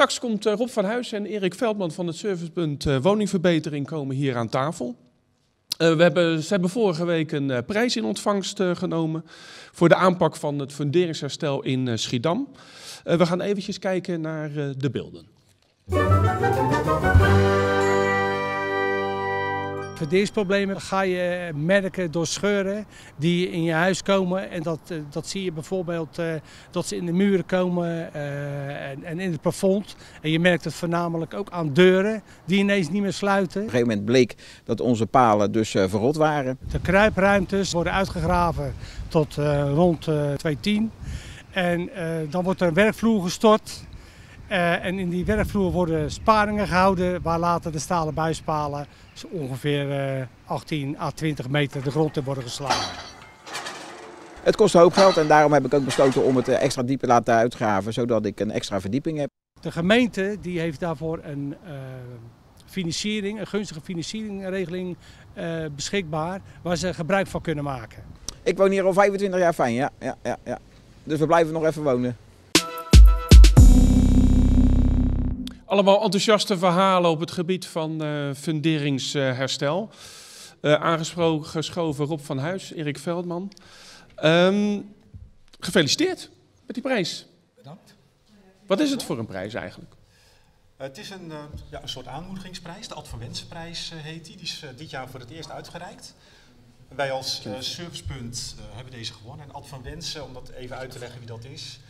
Straks komt Rob van Huis en Erik Veldman van het Servicepunt Woningverbetering komen hier aan tafel. Uh, we hebben, ze hebben vorige week een prijs in ontvangst genomen voor de aanpak van het funderingsherstel in Schiedam. we gaan eventjes kijken naar de beelden. Verderingsproblemen ga je merken door scheuren die in je huis komen. En dat, eh, dat zie je bijvoorbeeld uh, dat ze in de muren komen uh, en, en, in het plafond. En je merkt het voornamelijk ook aan deuren die ineens niet meer sluiten. Op een gegeven moment bleek dat onze palen dus uh, verrot waren. De kruipruimtes worden uitgegraven tot rond 210. En dan wordt er een werkvloer gestort. Uh, en in die werkvloer worden sparingen gehouden waar later de stalen buispalen ongeveer uh, 18 à 20 meter de grond in worden geslagen. Het kost een hoop geld en daarom heb ik ook besloten om het eh, extra diep te laten uitgraven, zodat ik een extra verdieping heb. De gemeente die heeft daarvoor een uh, financiering, een gunstige financieringsregeling uh, beschikbaar waar ze gebruik van kunnen maken. Ik woon hier al 25 jaar fijn, ja. ja, ja, ja. Dus we blijven nog even wonen. Allemaal enthousiaste verhalen op het gebied van uh, funderingsherstel. Uh, aangesproken, geschoven Rob van Huis, Erik Veldman. Um, gefeliciteerd met die prijs. Bedankt. Wat is het voor een prijs eigenlijk? Uh, het is een, uh, ja, een soort aanmoedigingsprijs. De Ad van Wensenprijs heet die. Die is dit jaar voor het eerst uitgereikt. Wij als servicepunt hebben deze gewonnen. En Ad van Wensen, om dat even uit te leggen wie dat is...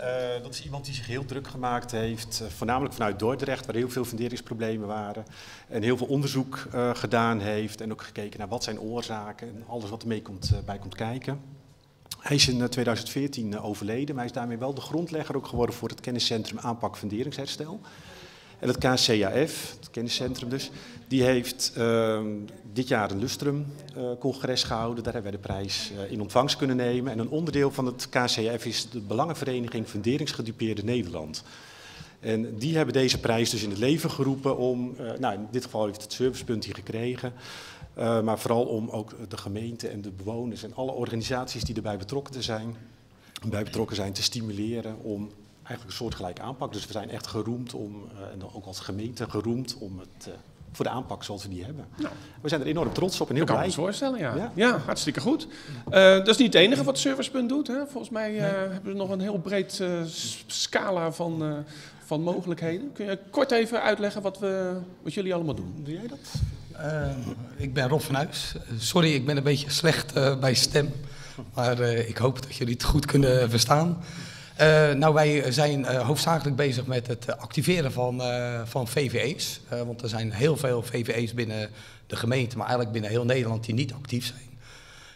Uh, dat is iemand die zich heel druk gemaakt heeft, uh, voornamelijk vanuit Dordrecht, waar heel veel funderingsproblemen waren. En heel veel onderzoek uh, gedaan heeft en ook gekeken naar wat zijn oorzaken en alles wat ermee komt, bij komt kijken. Hij is in 2014 overleden, maar hij is daarmee wel de grondlegger ook geworden voor het kenniscentrum aanpak funderingsherstel. En het KCAF, het kenniscentrum dus, die heeft uh, dit jaar een Lustrum-congres uh, gehouden. Daar hebben wij de prijs uh, in ontvangst kunnen nemen. En een onderdeel van het KCAF is de Belangenvereniging Funderingsgedupeerde Nederland. En die hebben deze prijs dus in het leven geroepen om, uh, nou in dit geval heeft het servicepunt hier gekregen, maar vooral om ook de gemeente en de bewoners en alle organisaties die erbij betrokken, zijn, bij betrokken zijn te stimuleren om eigenlijk een soortgelijke aanpak. Dus we zijn echt geroemd om, uh, en ook als gemeente geroemd om het uh, voor de aanpak zoals we die hebben. Nou, we zijn er enorm trots op en heel blij. Ik kan me voorstellen, ja. ja. ja. hartstikke goed. Uh, dat is niet het enige wat Servicepunt doet. Hè. Volgens mij nee. hebben we nog een heel breed scala van, van mogelijkheden. Kun je kort even uitleggen wat, we, wat jullie allemaal doen? Doe jij dat? ik ben Rob van Huis. Sorry, ik ben een beetje slecht bij stem. Maar ik hoop dat jullie het goed kunnen verstaan. Uh, nou, wij zijn uh, hoofdzakelijk bezig met het activeren van, uh, van VVE's. want er zijn heel veel VVE's binnen de gemeente, maar eigenlijk binnen heel Nederland die niet actief zijn.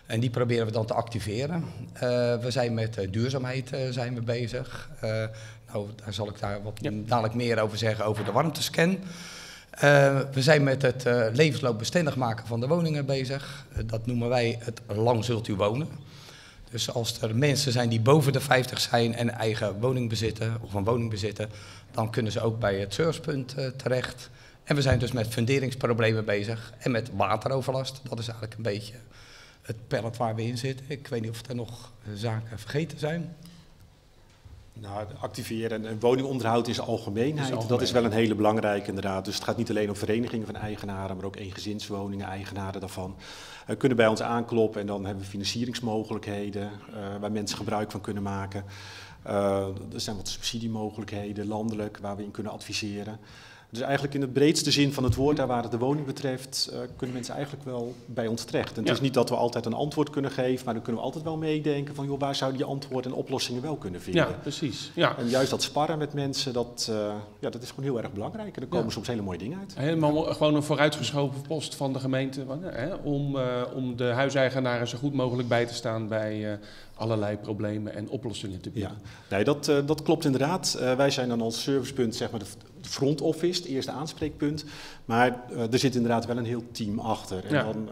En die proberen we dan te activeren. we zijn met duurzaamheid zijn we bezig. nou, daar zal ik daar wat ja. dadelijk meer over zeggen, over de warmtescan. we zijn met het levensloopbestendig maken van de woningen bezig. dat noemen wij het lang zult u wonen. Dus als er mensen zijn die boven de 50 zijn en eigen woning bezitten of een woning bezitten, dan kunnen ze ook bij het servicepunt uh, terecht. En we zijn dus met funderingsproblemen bezig en met wateroverlast. Dat is eigenlijk een beetje het pallet waar we in zitten. Ik weet niet of er nog zaken vergeten zijn. Nou, activeren en woningonderhoud in zijn algemeenheid, algemeen. dat is wel een hele belangrijke inderdaad. Dus het gaat niet alleen om verenigingen van eigenaren, maar ook eengezinswoningen, eigenaren daarvan. Uh, kunnen bij ons aankloppen en dan hebben we financieringsmogelijkheden uh, waar mensen gebruik van kunnen maken. Uh, er zijn wat subsidiemogelijkheden landelijk waar we in kunnen adviseren. Dus eigenlijk in de breedste zin van het woord, daar waar het de woning betreft, uh, kunnen mensen eigenlijk wel bij ons terecht. En het ja. is niet dat we altijd een antwoord kunnen geven, maar dan kunnen we altijd wel meedenken van, joh, waar zouden die antwoorden en oplossingen wel kunnen vinden. Ja, precies. Ja. En juist dat sparren met mensen, dat, uh, ja, dat is gewoon heel erg belangrijk. En er komen ja. soms hele mooie dingen uit. Helemaal gewoon een vooruitgeschoven post van de gemeente hè, om, uh, om de huiseigenaren zo goed mogelijk bij te staan bij allerlei problemen en oplossingen te bieden. Ja, nee, dat, dat klopt inderdaad. Wij zijn dan als servicepunt zeg maar de front office, het eerste aanspreekpunt. Maar uh, er zit inderdaad wel een heel team achter. En ja. dan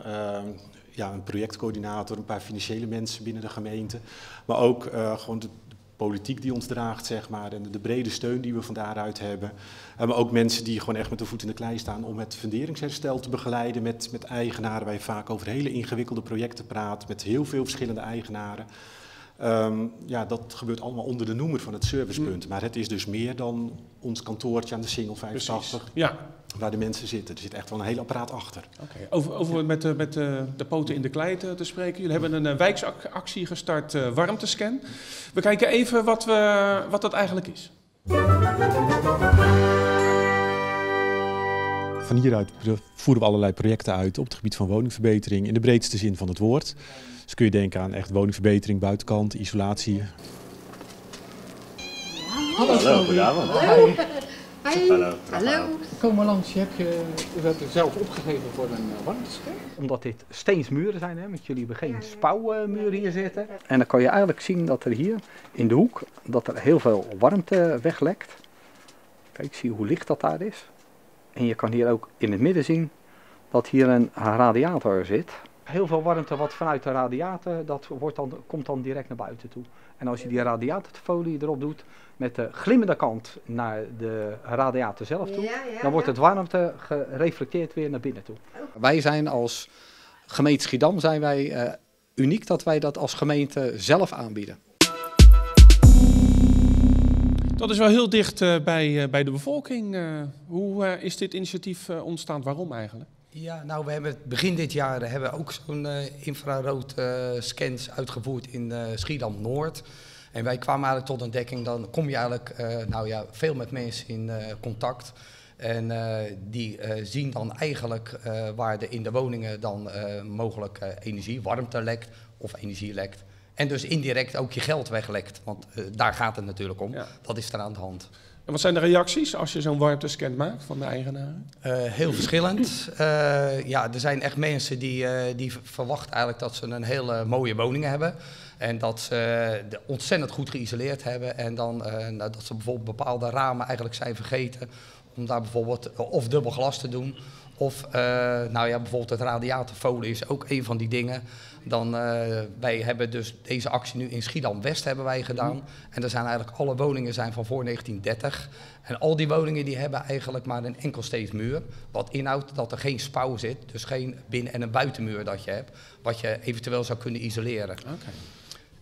ja, een projectcoördinator, een paar financiële mensen binnen de gemeente. Maar ook gewoon de, politiek die ons draagt, zeg maar, en de brede steun die we van daaruit hebben. Maar ook mensen die gewoon echt met de voet in de klei staan om het funderingsherstel te begeleiden met, met eigenaren. Waar je vaak over hele ingewikkelde projecten praat, met heel veel verschillende eigenaren. Ehm, ja, dat gebeurt allemaal onder de noemer van het servicepunt. Mm. Maar het is dus meer dan ons kantoortje aan de Singel Precies. 85, Ja, waar de mensen zitten. Er zit echt wel een heel apparaat achter. oké. Over, over met, de, met de, de poten in de klei te, te spreken. Jullie hebben een wijksactie gestart, eh, warmtescan. We kijken even wat, we, wat dat eigenlijk is. Van hieruit voeren we allerlei projecten uit op het gebied van woningverbetering in de breedste zin van het woord. Dus kun je denken aan echt woningverbetering, buitenkant, isolatie. Hallo, goedenavond. Hallo. Hallo. Hallo. Komen langs, je hebt je u hebt er zelf opgegeven voor een uh, warmtescan. Omdat dit steensmuren zijn, hè, want jullie hebben geen spouwmuren hier zitten. En dan kan je eigenlijk zien dat er hier in de hoek, dat er heel veel warmte weglekt. Kijk, zie je hoe licht dat daar is. En je kan hier ook in het midden zien dat hier een radiator zit. Heel veel warmte wat vanuit de radiator, dat wordt dan, komt dan direct naar buiten toe. En als je die radiatorfolie erop doet, met de glimmende kant naar de radiator zelf toe, dan wordt het warmte gereflecteerd weer naar binnen toe. Wij zijn als gemeente Schiedam zijn wij, eh, uniek dat wij dat als gemeente zelf aanbieden. Dat is wel heel dicht eh, bij, eh, bij de bevolking. Eh, hoe is dit initiatief ontstaan? Waarom eigenlijk? Ja, nou, we hebben begin dit jaar hebben ook zo'n infrarood scans uitgevoerd in Schiedam Noord. En wij kwamen eigenlijk tot ontdekking, dan kom je eigenlijk nou ja, veel met mensen in contact. En die zien dan eigenlijk waar er in de woningen dan mogelijk energie, warmte lekt of energie lekt. En dus indirect ook je geld weglekt, want eh, daar gaat het natuurlijk om. Ja. Dat is er aan de hand. En wat zijn de reacties als je zo'n warmtescan maakt van de eigenaren? Eh, heel verschillend. Eh, ja, er zijn echt mensen die, die verwachten eigenlijk dat ze een hele mooie woning hebben. En dat ze ontzettend goed geïsoleerd hebben. En dan nou, dat ze bijvoorbeeld bepaalde ramen eigenlijk zijn vergeten. Om daar bijvoorbeeld eh, of dubbel glas te doen. Of eh, nou ja, bijvoorbeeld het radiatorfolie is ook een van die dingen. Dan, eh, wij hebben dus deze actie nu in Schiedam-West hebben wij gedaan. En er zijn eigenlijk alle woningen zijn van voor 1930. En al die woningen die hebben eigenlijk maar een enkel steeds muur. Wat inhoudt dat er geen spouw zit. Dus geen binnen- en een buitenmuur dat je hebt. Wat je eventueel zou kunnen isoleren.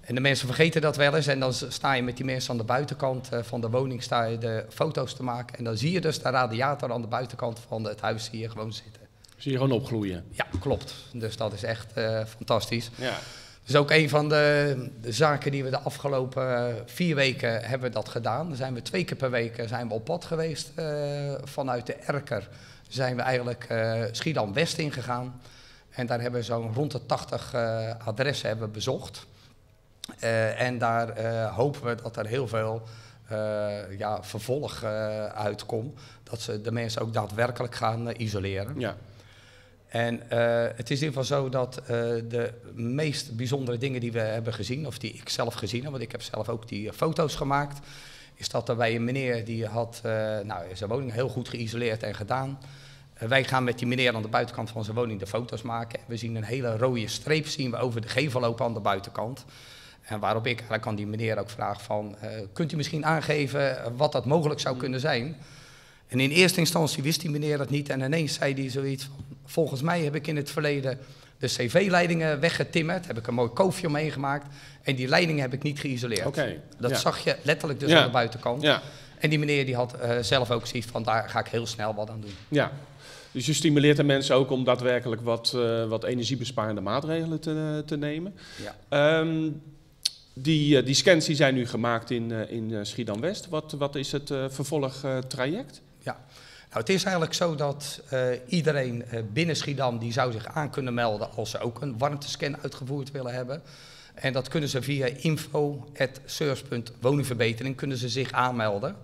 En de mensen vergeten dat wel eens. En dan sta je met die mensen aan de buitenkant eh, van de woning sta je de foto's te maken. En dan zie je dus de radiator aan de buitenkant van het huis je gewoon zitten. Zie je gewoon opgloeien. Ja, klopt. Dus dat is echt eh, fantastisch. Ja. Dat is ook een van de, de zaken die we de afgelopen eh, vier weken hebben dat gedaan. Dan zijn we twee keer per week zijn we op pad geweest. vanuit de Erker zijn we eigenlijk eh, Schiedam West ingegaan. En daar hebben we zo'n rond de 80 eh, adressen hebben bezocht. Eh, en daar eh, hopen we dat er heel veel eh, ja, vervolg uitkomt. Dat ze de mensen ook daadwerkelijk gaan isoleren. ja. En het is in ieder geval zo dat de meest bijzondere dingen die we hebben gezien, of die ik zelf gezien heb, want ik heb zelf ook die foto's gemaakt, is dat er bij een meneer die had nou, zijn woning heel goed geïsoleerd en gedaan. Wij gaan met die meneer aan de buitenkant van zijn woning de foto's maken. We zien een hele rode streep zien we over de gevel lopen aan de buitenkant. En waarop ik eigenlijk aan die meneer ook vraag van, eh, kunt u misschien aangeven wat dat mogelijk zou kunnen zijn? En in eerste instantie wist die meneer dat niet en ineens zei hij zoiets van, volgens mij heb ik in het verleden de cv-leidingen weggetimmerd, heb ik een mooi koofje omheen gemaakt en die leidingen heb ik niet geïsoleerd. Oké. Dat ja. zag je letterlijk dus Ja. aan de buitenkant. Ja. En die meneer die had eh, zelf ook zoiets van, daar ga ik heel snel wat aan doen. ja. Dus je stimuleert de mensen ook om daadwerkelijk wat, eh, wat energiebesparende maatregelen te, te nemen. Ja. Ehm, die, eh, die scans die zijn nu gemaakt in, eh, in eh, Schiedam-West. Wat, wat is het vervolgtraject? Nou, het is eigenlijk zo dat iedereen binnen Schiedam die zou zich aan kunnen melden als ze ook een warmtescan uitgevoerd willen hebben. En dat kunnen ze via info.service.woningverbetering kunnen ze zich aanmelden.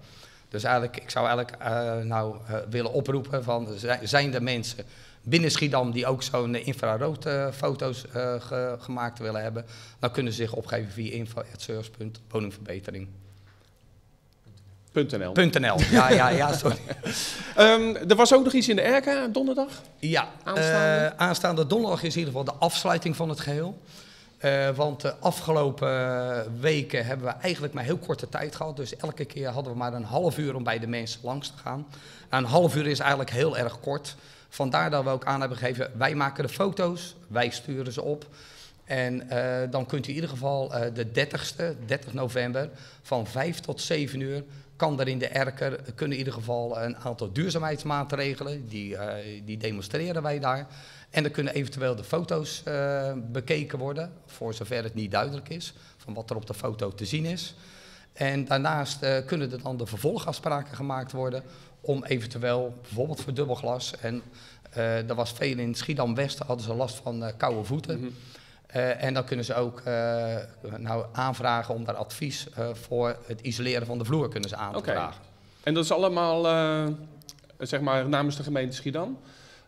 Dus eigenlijk, ik zou eigenlijk nou willen oproepen van, zi- zijn er mensen binnen Schiedam die ook zo'n infraroodfoto's eh, ge- gemaakt willen hebben, dan kunnen ze zich opgeven via info.service.woningverbetering. .nl. .nl. Ja, ja, ja, sorry. Ehm, er was ook nog iets in de Erken donderdag. Ja, Aanstaande? aanstaande? aanstaande donderdag is in ieder geval de afsluiting van het geheel. Eh, want de afgelopen weken hebben we eigenlijk maar heel korte tijd gehad. Dus elke keer hadden we maar een half uur om bij de mensen langs te gaan. En een half uur is eigenlijk heel erg kort. Vandaar dat we ook aan hebben gegeven, wij maken de foto's, wij sturen ze op. En eh, dan kunt u in ieder geval eh, de 30ste, 30 november, van 5 tot 7 uur kan er in de Erker, kunnen in ieder geval een aantal duurzaamheidsmaatregelen, die, eh, die demonstreren wij daar. En dan kunnen eventueel de foto's bekeken worden, voor zover het niet duidelijk is, van wat er op de foto te zien is. En daarnaast kunnen er dan de vervolgafspraken gemaakt worden om eventueel, bijvoorbeeld voor dubbelglas, en eh er was veel in Schiedam-West, hadden ze last van eh, koude voeten. Mhm. Eh, en dan kunnen ze ook nou, aanvragen om daar advies voor het isoleren van de vloer kunnen ze aan te Oké. vragen. En dat is allemaal zeg maar namens de gemeente Schiedam.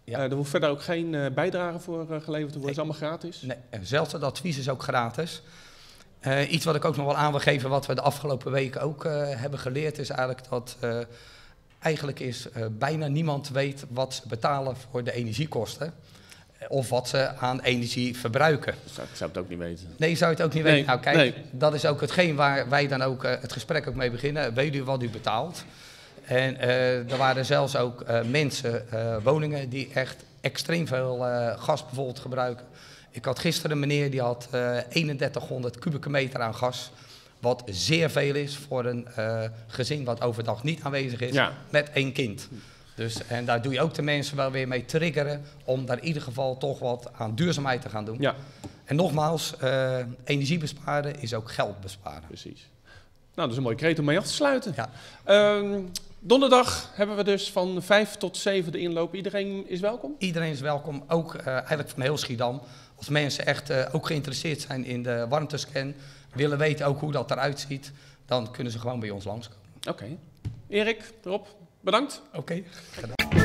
Ja. Er hoeft verder ook geen bijdrage voor geleverd te worden. Nee. is allemaal gratis. Nee, en zelfs het advies is ook gratis. Iets wat ik ook nog wel aan wil geven, wat we de afgelopen weken ook hebben geleerd, is eigenlijk dat eigenlijk is eh, bijna niemand weet wat ze betalen voor de energiekosten. eh, Of wat ze aan energie verbruiken. Ik zou, het ook niet weten. Nee, je zou het ook niet Nee, weten. Nou, kijk, nee. dat is ook hetgeen waar wij dan ook eh, het gesprek ook mee beginnen. Weet u wat u betaalt? En eh, er waren zelfs ook eh, mensen, eh, woningen, die echt extreem veel eh, gas bijvoorbeeld gebruiken. Ik had gisteren een meneer die had eh 3100 kubieke meter aan gas. Wat zeer veel is voor een eh, gezin wat overdag niet aanwezig is Ja. met één kind. Dus, en daar doe je ook de mensen wel weer mee triggeren om daar in ieder geval toch wat aan duurzaamheid te gaan doen. Ja, En nogmaals, eh, energie besparen is ook geld besparen. precies. Nou, dat is een mooie kreet om mee af te sluiten. Ja. Ehm, donderdag hebben we dus van 5 tot 7 de inloop. Iedereen is welkom? Iedereen is welkom, ook eh, eigenlijk van heel Schiedam. Als mensen echt ook geïnteresseerd zijn in de warmtescan, willen weten ook hoe dat eruit ziet, dan kunnen ze gewoon bij ons langskomen. Oké. Erik, erop. Bedankt. Oké, gedaan.